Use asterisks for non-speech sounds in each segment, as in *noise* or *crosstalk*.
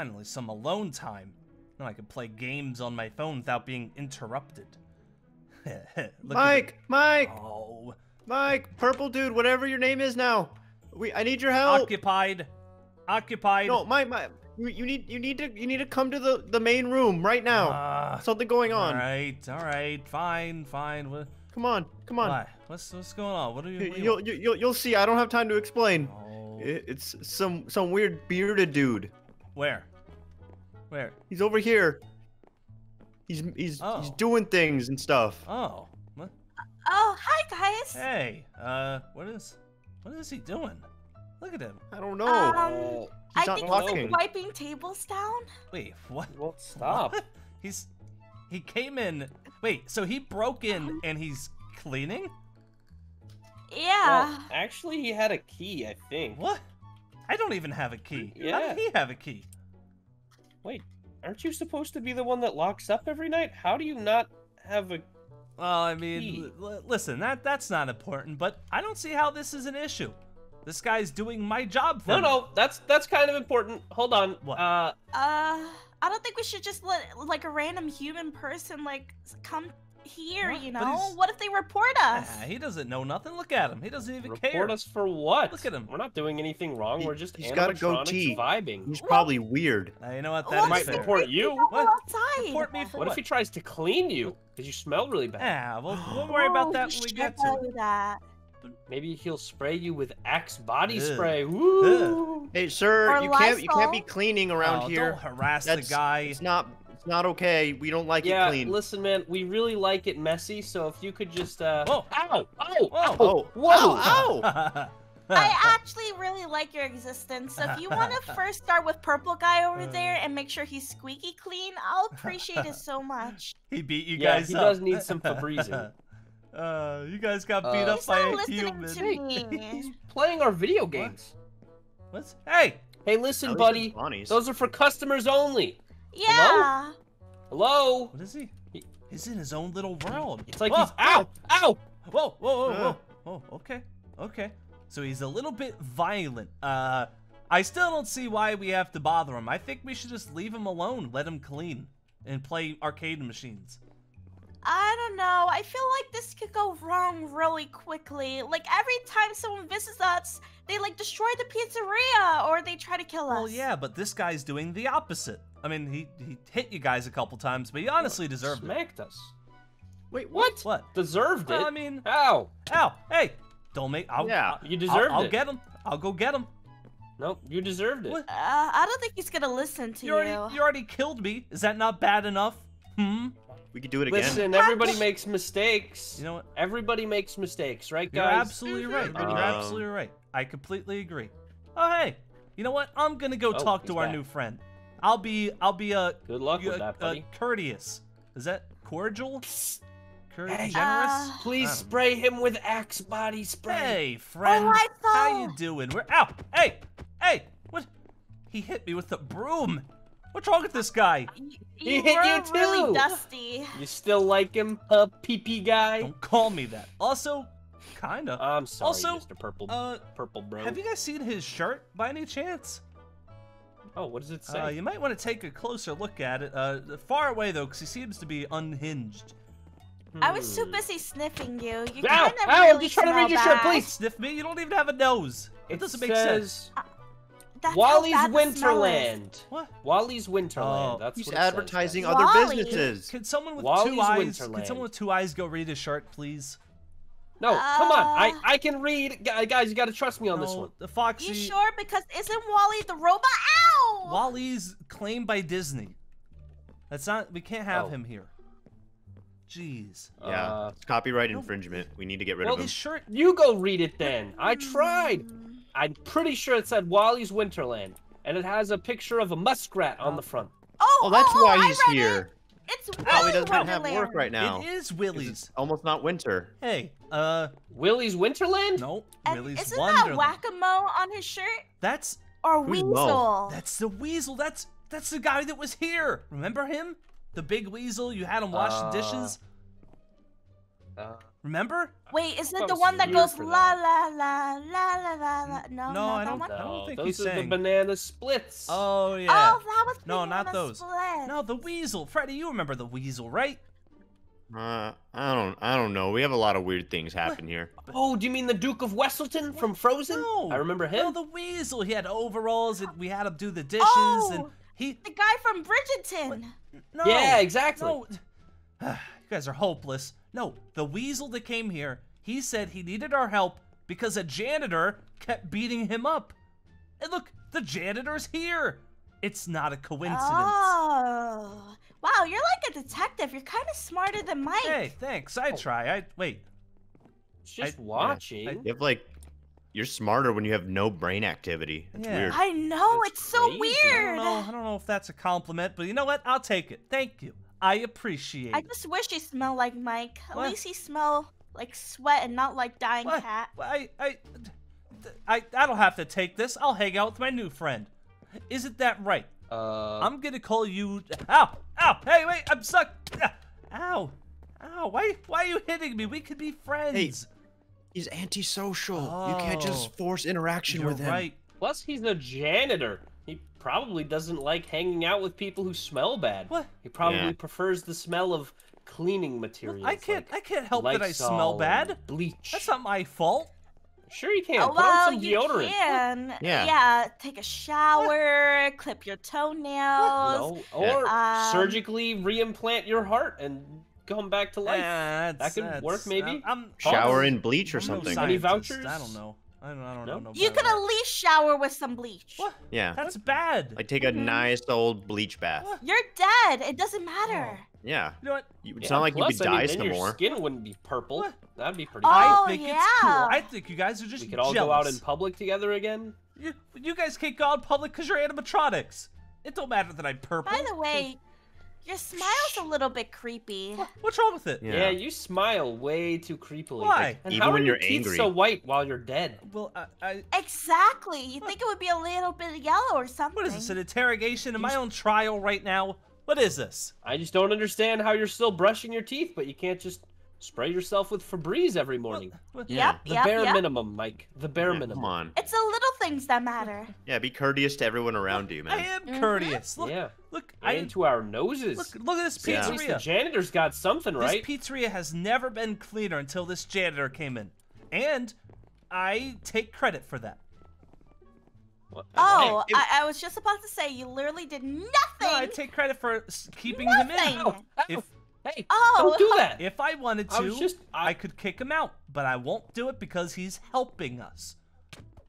finally some alone time. Now I can play games on my phone without being interrupted. *laughs* Mike, Mike. Oh, Mike, purple dude, whatever your name is now. We, I need your help. occupied. Occupied. No, Mike, Mike, you, need, you need to, you need to come to the, the main room right now. Ah, Something going on. All right, all right, fine, fine. What? Come on, come on. Why? What's what's going on? What are you? What do you You'll, you, you'll, you'll see. I don't have time to explain. Oh, It's some, some weird bearded dude. where? Where? He's over here. He's, he's, he's Oh. doing things and stuff. Oh, what? Oh, hi guys. Hey, uh, what is, what is he doing? Look at him. I don't know. Um, he's I not think talking. he's wiping tables down. Wait, what? Well, stop. What? He's, he came in. Wait, so he broke in and he's cleaning? Yeah. Well, actually, he had a key, I think. What? I don't even have a key. Yeah. How Yeah. did he have a key? Wait, aren't you supposed to be the one that locks up every night? How do you not have a? Well, I mean, l- l- listen, that that's not important, but I don't see how this is an issue. This guy's doing my job for No, me. no, that's that's kind of important. Hold on. What? Uh, Uh, I don't think we should just let like a random human person like come here. What? You know, what if they report us? Ah, he doesn't know nothing. Look at him. He doesn't even report care. us for what? Look at him. We're not doing anything wrong. He- We're just he's got a animatronics goatee. vibing. He's probably weird. Uh, you know what? Well, That might is fair. report you. Go What? outside. Report me for What what? if he tries to clean you? Because you smell really bad. Yeah, well, *gasps* we'll worry about Oh, that we when we should get tell to it. you that. Maybe he'll spray you with Axe body Ugh. spray. Woo! Hey, sir, Or you can't, you can't be Lysol. cleaning around Oh, here. Don't harass That's- the guy. It's not, it's not okay. We don't like Yeah, it clean. Yeah, listen, man, we really like it messy, so if you could just, uh... Whoa. Ow! Ow! Whoa. Ow! Oh, Whoa! ow, *laughs* ow! I actually really like your existence. So if you want to *laughs* first start with purple guy over there and make sure he's squeaky clean, I'll appreciate it so much. *laughs* he beat you Yeah, guys he up. does need some Febreze. uh, you guys got beat Uh, up by not a human. to me. Playing our video games. What's? Hey, Hey, listen, buddy. Those are for customers only. Yeah. Hello? what is he? He's in his own little world. It's like Whoa, he's... Ow! Ow! Whoa, whoa, whoa, Uh. whoa. Oh, okay, okay. So he's a little bit violent. Uh, I still don't see why we have to bother him. I think we should just leave him alone, let him clean, and play arcade machines. I don't know. I feel like this could go wrong really quickly. Like every time someone visits us, they like destroy the pizzeria or they try to kill us. Well, yeah, but this guy's doing the opposite. I mean, he, he hit you guys a couple times, but he honestly deserved it. Smacked us. Wait, What? What? Deserved Well, it? I mean, Ow! ow, hey, don't make. I'll, Yeah, I'll, You deserved it. I'll, it. get him. I'll go get him. Nope, you deserved it. Uh, I don't think he's gonna listen to You already, you already killed me. Is that not bad enough? Hmm. We could do it again. Listen, everybody *laughs* makes mistakes. You know what? Everybody makes mistakes, right, You're guys? absolutely right. Mhm. You're Um, absolutely right. I completely agree. Oh hey, you know what? I'm gonna go Oh, talk to our back. new friend. I'll be I'll be a Good luck with uh, that, buddy. courteous. Is that cordial? Courteous, Hey. generous? Uh, Please I don't spray him with Axe body spray. Hey, friend. Oh, I How you doing? We're out. Hey! Hey! What? He hit me with the broom. What's wrong with this guy? You, He hit were you really too. dusty. You still like him, uh, pee guy? Don't call me that. Also, kinda. I'm sorry, Also, Mr. Purple, Uh, Purple Bro. have you guys seen his shirt by any chance? Oh, what does it say? Uh, you might want to take a closer look at it. Uh, far away though, because he seems to be unhinged. I was too Hmm. busy sniffing you. You Ow! kind of Ow! really I'm just trying to read smell your shirt, please. Sniff me? You don't even have a nose. It, It doesn't make sense. says That's how Wally's bad the smell is. Winterland. What? Wally's Winterland. Oh. That's He's what it says, advertising guys. other Wally. businesses. Can someone with Wally's two eyes? Can someone with two eyes go read his shirt, please? No, come on. I Uh, I can read. Guys, you got to trust me on this one. The Foxy. You sure? Because isn't Wally the robot? Ow! Wally's claimed by Disney. That's not. We can't have Oh. him here. Jeez. Yeah, Uh, it's copyright infringement. We need to get rid Well, of him. His shirt. you go read it then. I tried. I'm pretty sure it said Wally's Winterland, and it has a picture of a muskrat on the front. Oh, Oh, that's oh, why I he's read it. here. It's Oh, he Willy doesn't have work right now. It is 'cause Willy's. It's almost not winter. Hey, uh, Willy's Winterland? no, And Willy's isn't Wonderland. that Whack-A-Mo on his shirt? That's Or Who's Mo? Weasel? that's the weasel. That's that's the guy that was here. Remember him? The big weasel. You had him wash the dishes. Uh, Remember? Wait, is it it the one that goes la that. la la la la la la? No, No, not I don't- one. I don't no, think those he's are saying- the banana splits. Oh yeah. Oh, that was No, not those. Split. No, the weasel. Freddy, you remember the weasel, right? Uh, I don't, I don't know. We have a lot of weird things happen here. Oh, do you mean the Duke of Weselton from Frozen? No. I remember No, him. the weasel. He had overalls, and we had him do the dishes, and Oh! he. The guy from Bridgerton. No. Yeah, exactly. No. *sighs* you guys are hopeless. No, the weasel that came here, he said he needed our help because a janitor kept beating him up. And look, the janitor's here. It's not a coincidence. Oh. Wow, you're like a detective. You're kind of smarter than Mike. Hey, thanks. I oh. try. I wait. It's Just I- watching. I- You have like, you're smarter when you have no brain activity. It's Yeah. weird. I know, That's it's so crazy. I weird. don't know. I don't know if that's a compliment, but you know what? I'll take it. Thank you. I appreciate it. I it. just wish he smelled like Mike. At What? least he smell like sweat and not like dying What? cat. I, I, I, I don't have to take this. I'll hang out with my new friend. Isn't that right? Uh, I'm gonna call you. Ow! Ow! Hey, wait! I'm stuck. Ow! Ow! Why? Why are you hitting me? We could be friends. He's antisocial. You can't Oh. just force interaction You're with him. right. plus, he's a janitor. He probably doesn't like hanging out with people who smell bad. What? He probably Yeah. prefers the smell of cleaning materials. I can't. like I can't help that I smell bad. Bleach. That's not my fault. Sure, you can. Oh, Put well, on some you deodorant. can. Yeah. Yeah, take a shower, clip your toenails. No, or Um, surgically reimplant your heart and come back to life. Eh, That could that's- work, maybe? I'm, I'm Shower in bleach or I'm no something. Any scientist. vouchers? I don't know. I don't. I don't No? know. no You better. could at least shower with some bleach. What? Yeah. That's bad. Like take a Mhm. nice old bleach bath. What? You're dead. It doesn't matter. Yeah. You know what? You, it's Yeah, not like plus, you could I mean, die then some your more. skin wouldn't be purple. What? That'd be pretty Oh, I cool. think it's cool. yeah. I think you guys are just We could all jealous. go out in public together again. You, you guys can't go out in public because you're animatronics. It don't matter that I'm purple. By the way, your smile's a little bit creepy. What- what's wrong with it? Yeah. Yeah, you smile way too creepily. Why? And Even how when are you're your teeth angry. so white while you're dead? Well, I, I, Exactly. You think it would be a little bit yellow or something. what is this? An interrogation? Am You I s- on trial right now? What is this? I just don't understand how you're still brushing your teeth, but you can't just spray yourself with Febreze every morning. What- Yeah. Yep, The yep, bare yep. minimum, Mike. The bare Yeah, minimum. Come on. It's the little things that matter. Yeah, be courteous to everyone around you, man. I man. am courteous. Mm-hmm. Look, Yeah. look, I And to our noses. look, look at this Yeah. At least the janitor's got something, right? This pizzeria has never been cleaner until this janitor came in, and I take credit for that. What- Oh, it- I, I was just about to say you literally did nothing. No, I take credit for s- keeping him in. Ow, ow. If Hey, Oh. don't do that. if I wanted to, I just- I... I- could kick him out, but I won't do it because he's helping us.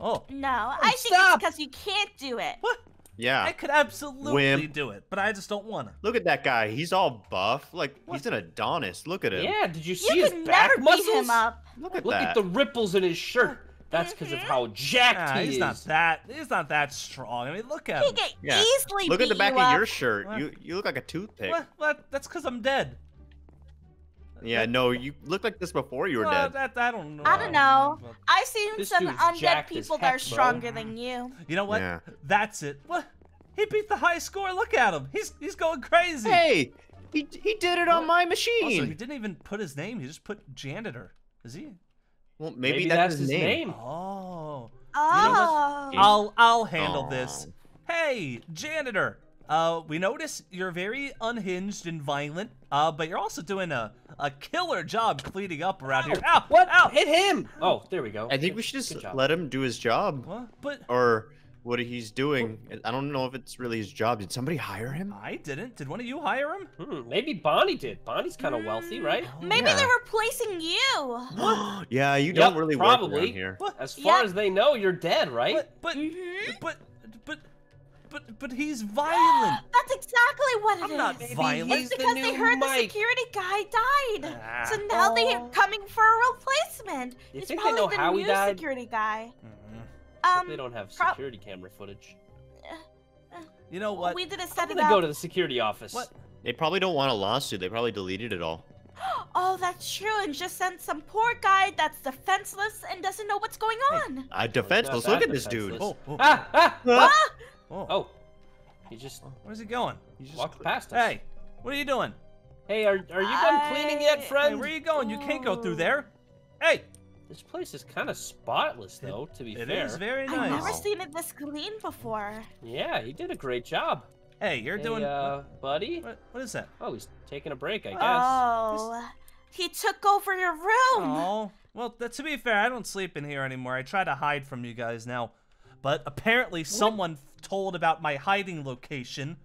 Oh, No, I oh, think stop. it's because you can't do it. what? Yeah. I could absolutely Wimp. do it, but I just don't want to. Look at that guy. He's all buff. Like he's an Adonis. Look at him. Yeah, did you see You his could back never muscles? beat him up. Look at Look that. at the ripples in his shirt. That's because of Mhm. how jacked Ah, he he's is. not that. He's not that strong. I mean, look at He him. can Yeah. easily Look at the back you of up. your shirt. What? You you look like a toothpick. What? What? That's because I'm dead. Yeah, no, you looked like this before you were Well, dead. that I don't know. I don't know. I've seen This some undead people that are heck, bro. stronger than you. You know what? Yeah. That's it. What? He beat the high score. Look at him. He's he's going crazy. Hey, he he did it on my Also, he didn't even put his name. He just put janitor. Is he? well, maybe, Maybe, that's, his name. Oh. Oh. I'll I'll handle Aw. this. Oh. Hey, janitor. Uh, we notice you're very unhinged and violent. Uh, but you're also doing a a killer job cleaning up around here. Ow! What? Ow! Hit him! Oh, there we go. I think we should just let him do his job, What? But or what he's doing. I don't know if it's really his job. Did somebody hire him? I didn't. Did one of you hire him? Hmm, maybe Bonnie did. Bonnie's kind of wealthy, right? Maybe Yeah. they're replacing you. *gasps* yeah, you Yep, don't really work around here. What? As far Yeah. as they know, you're dead, right? But but Mhm. but but but but he's violent. *gasps* That's exactly what it is. I'm not Maybe violent. he's It's the because they heard Mike. the security guy died. Ah. So now they're Oh. coming for a replacement. You It's think they probably know the how he new died? security guy. Mhm. Um, they don't have prob- security camera footage. You know what? we didn't set I'm it gonna up. go to the security office. What? They probably don't want a lawsuit. They probably deleted it all. *gasps* Oh, that's true. And just sent some poor guy that's defenseless and doesn't know what's going on. I defenseless. Look that at this dude. defenseless. Oh, oh, Ah! Ah! Ah! Oh. Oh, he just Where's he going? He just walked past us. Hey, what are you doing? Hey, are, are you done cleaning yet, I- Hey, where are you going? You can't go through there. Hey, This place is kind of spotless, though, to be it fair. is very nice. I've never seen it this clean before. Yeah, he did a great job. Hey, you're Hey, doing. uh, buddy? what, what is that? Oh, he's taking a break, I guess. Oh, he took over your room. Oh, well, that, to be fair, I don't sleep in here anymore. I try to hide from you guys now. But apparently, someone told about my hiding location.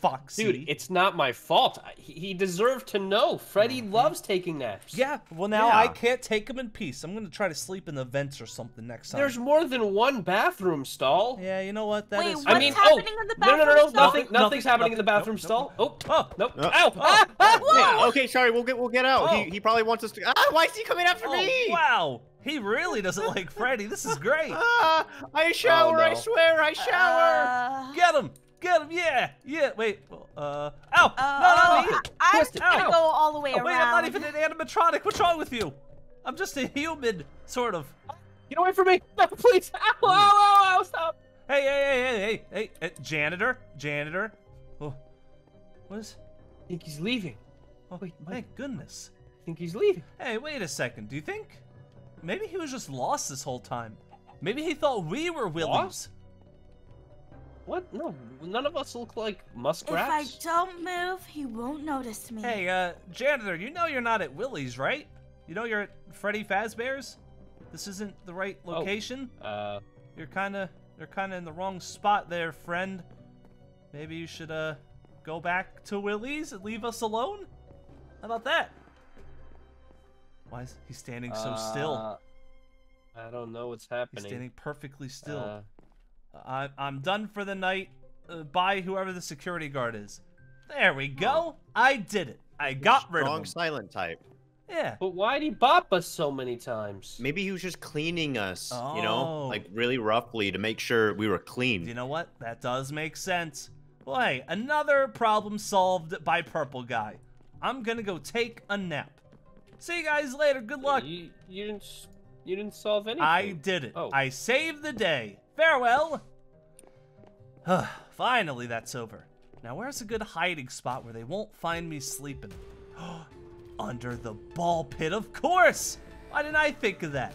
Foxy. Dude, it's not my fault. He he deserved to know. Freddy loves taking naps. Yeah, well, now Yeah. I can't take him in peace. I'm gonna try to sleep in the vents or something next time. There's more than one bathroom stall. Yeah, you know what? That Wait, is. what's I mean, happening oh, in the no, no, no, no, nothing, Nothing, nothing's happening in the bathroom nope, stall. nope, Oh, Oh, nope. No. Ow! Ah, ah, Yeah, okay, sorry, we'll get we'll get out. Oh. He, he probably wants us to. Ah, why is he coming after oh, me? wow. He really doesn't like Freddy. This is great. *laughs* Ah, I shower. I no. swear, I shower. Uh, Get him! Get him! Yeah! Yeah! Wait. Uh. Ow! uh, no, not oh, me! I- I'm gonna go all the way Oh, around. wait, I'm not even an animatronic. What's wrong with you? I'm just a human, sort of. Get away from me! No, please! Ow! Ow! Ow! Ow! Stop! Hey, hey, hey, hey, hey, hey, uh, janitor, janitor. Oh, what is? I think he's leaving. Oh, Wait, Mike. thank goodness. I think he's leaving. Hey, wait a second. Do you think maybe he was just lost this whole time? Maybe he thought we were Willies. Lost? What? No, none of us look like muskrats. If I muskrats. don't move, he won't notice me. Hey, uh, janitor, you know you're not at Willy's, right? You know you're at Freddy Fazbear's. This isn't the right Oh. location. Uh, You're kind of you're kind of in the wrong spot there, friend. Maybe you should uh go back to Willy's and leave us alone. How about that? Why is he standing so still? uh, I don't know what's happening. He's standing perfectly still. Uh, I, I'm done for the night. Uh, bye, whoever the security guard is. There we go. I did it. I got rid of Strong him. silent type. Yeah. but why'd he bop us so many times? Maybe he was just cleaning us, you know, Oh. like really roughly to make sure we were clean. You know what? That does make sense. Boy, another problem solved by Purple Guy. I'm gonna go take a nap. See you guys later. Good luck. You, you didn't. You didn't solve anything. I did it. Oh. I saved the day. Farewell. *sighs* Finally, that's over. Now, where's a good hiding spot where they won't find me sleeping? *gasps* Under the ball pit, of course! Why didn't I think of that?